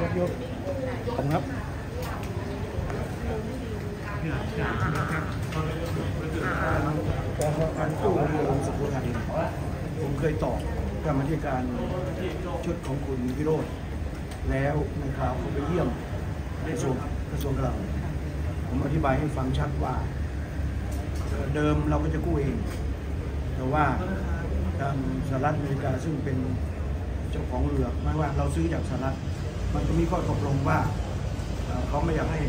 ครับยกยกผมครับการการกู้เรือสุโขทัยผมเคยตอบกรรมธิการชุดของคุณวิโรธแล้วในข่าวเขาไปเยี่ยมกระทรวงกระทรวงกลาโหมผมอธิบายให้ฟังชัดว่า เดิมเราก็จะกู้เอง แต่ว่าทางสหรัฐอเมริกาซึ่งเป็นเจ้าของเรือไม่ว่าเราซื้อจากสหรัฐ มันก็มีข้อตกลงว่าเขาไม่อยากให้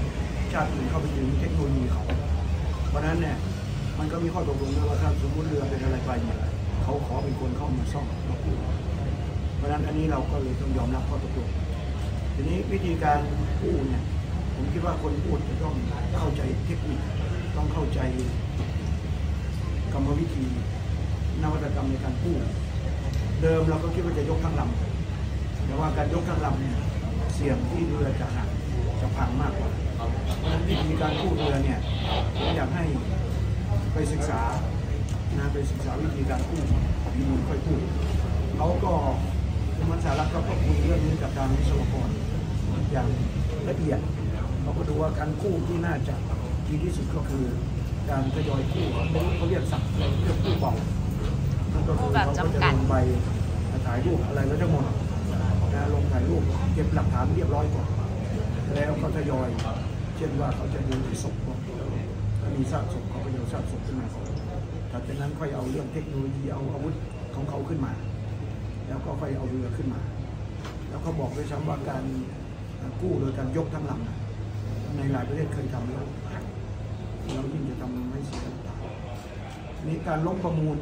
ชาติอื่นเข้าไปยืมเทคโนโลยีเขาเพราะฉะนั้นเนี่ยมันก็มีข้อตกลงนะว่าถ้าสมมติเรือเป็นอะไรไปเนี่ยเขาขอเป็นคนเข้ามาซ่อมมากู้เพราะฉะนั้นอันนี้เราก็เลยต้องยอมรับข้อตกลงทีนี้วิธีการกู้เนี่ยผมคิดว่าคนพูดจะต้องเข้าใจเทคนิคต้องเข้าใจกรรมวิธีนวัตกรรมในการกู้เดิมเราก็คิดว่าจะยกทั้งลำแต่ว่าการยกทั้งลำเนี่ย เสี่ยงที่เรือจะหักจะพังมากกว่าเพราะฉะนั้นวิธีการกู้เรือเนี่ยผมอยากให้ไปศึกษานะไปศึกษาวิธีการกู้ดีมูลค่อยกู้เขาก็คุณมัชาลักก็คุยเรื่องนี้กับทางวิศวกรอย่างละเอียดเราก็ดูว่าการกู้ที่น่าจะดีที่สุดก็คือการทยอยกู้เขาเรียกสับเรียกกู้เบานั่นก็คือเขาจะลงใบถ่ายรูปอะไรแล้วทั้งหมด นะลงถ่ายรูปเก็บหลักฐานเรียบร้อยก่อน แล้วก็ทยอย เช่นว่าเขาจะดูที่ศพก่อนถ้ามีซากศพเขาก็จะเอาซากศพขึ้นมาก่อนถัดจากนั้นค่อยเอาเรื่องเทคโนโลยีเอาอาวุธของเขาขึ้นมา แล้วก็ค่อยเอาเรือขึ้นมา แล้วเขาบอกด้วยซ้ำว่าการกู้โดยการยกทั้งลำในหลายประเทศเคยทำแล้วเรายิ่งจะทำให้เสียตานี่การล้มประมูล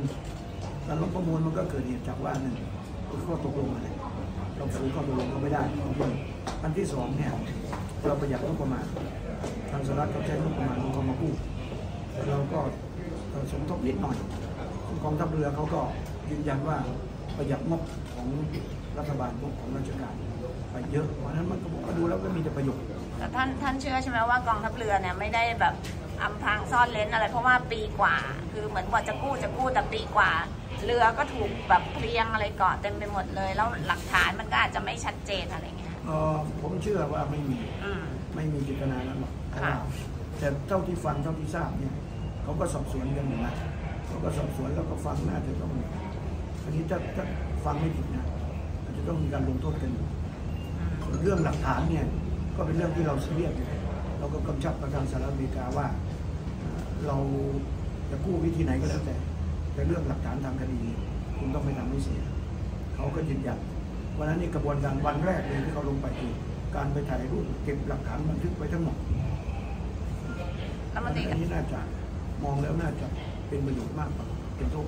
การล้มประมูลมันก็เกิดเหตุจากว่าหนึ่งคือข้อตกลงอะไร เราฝืนข้อตกลงเราไม่ได้อันที่สองเนี่ยเราประหยัดงบประมาณทางสหรัฐเขาใช้งบประมาณของเขามากู้เราก็สมทบนิดหน่อยกองทัพเรือเขาก็ยืนยันว่าประหยัดงบของรัฐบาลงบของราชการไปเยอะเพราะฉะนั้นมันก็ดูแล้วก็มีแต่ประโยชน์แต่ท่านท่านเชื่อใช่ไหมว่ากองทัพเรือเนี่ยไม่ได้แบบ อำพรางซ่อนเลนอะไร เพราะว่าปีกว่า คือเหมือนกว่าจะกู้จะกู้แต่ปีกว่า เรือก็ถูกแบบเพลียงอะไรเกาะเต็มไปหมดเลย แล้วหลักฐานมันก็อาจจะไม่ชัดเจนอะไรเงี้ยเอ่อผมเชื่อว่าไม่มีอืมไม่มีเจตนานั้นหรอกค่ะแต่เท่าที่ฟังเท่าที่ทราบเนี่ยเขาก็สอบสวนกันอยู่นะเขาก็สอบสวนแล้วก็ฟังน่าจะต้องอันนี้ถ้าถ้าฟังไม่ผิดนะอาจจะต้องมีการลงโทษกันอยู่ส่วนเรื่องหลักฐานเนี่ยก็เป็นเรื่องที่เราซีเรียสอยู่เราก็กำชับประธานสหรัฐอเมริกาว่า เอ่อเราจะกู้วิธีไหนก็แล้วแต่ แต่เรื่องหลักฐานทางคดี คุณต้องไม่ทำให้เสีย เขาก็ยืนยันวันนั้นนี่กระบวนการวันแรกเลยที่เขาลงไปคือการไปถ่ายรูปเก็บหลักฐานบันทึกไว้ทั้งหมดแล้วมันตีอันนี้น่าจะมองแล้วน่าจะเป็นประโยชน์มากกว่าเป็นโทษ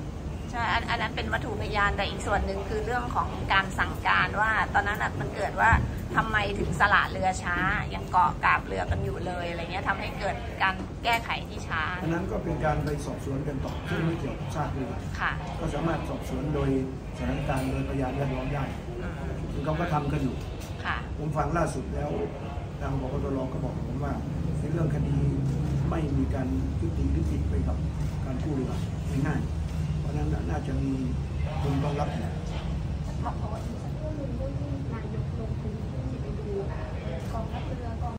ใช่อันอันนั้นเป็นวัตถุพยานแต่อีกส่วนหนึ่งคือเรื่องของการสั่งการว่า ตอนนั้นน่ะมันเกิดว่า ทำไมถึงสละเรือช้ายังเกาะกาบเรือกันอยู่เลยอะไรเงี้ยทำให้เกิดการแก้ไขที่ช้าอันนั้นก็เป็นการไปสอบสวนกันต่อซึ่งไม่เกี่ยวกับชาติเรือค่ะ ก็สามารถสอบสวนโดยสถานการณ์โดยพยานแวดล้อมได้อืมซึ่งเขาก็ทำกันอยู่ค่ะผมฟังล่าสุดแล้วทางบกตรก็บอกผมว่าในเรื่องคดีไม่มีการยุติหรือผิดไปกับการกู้เรือง่ายๆเพราะฉะนั้นน่าจะมีคนต้องรับผิด